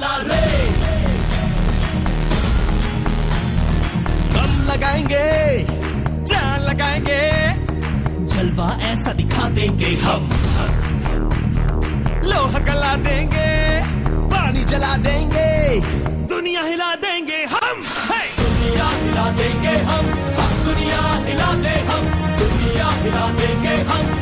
काला दम लगाएँगे, जान लगाएँगे, जलवा ऐसा दिखा देंगे हम। लोहा गला देंगे, पानी जला देंगे, दुनिया हिला देंगे हम। दुनिया हिला देंगे हम दुनिया हिला दे हम, दुनिया हिला देंगे हम।